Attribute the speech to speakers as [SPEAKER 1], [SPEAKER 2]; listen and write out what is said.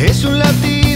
[SPEAKER 1] Es un latido